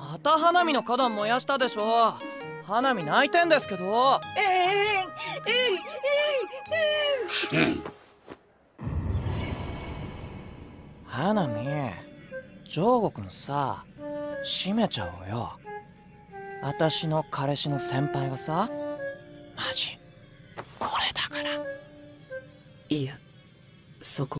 また花見の花壇燃やしたでしょ。花見泣いてんですけど。ええええええ花見ジョーゴくんさ閉めちゃおうよ。私の彼氏の先輩がさマジこれだから。いやそこ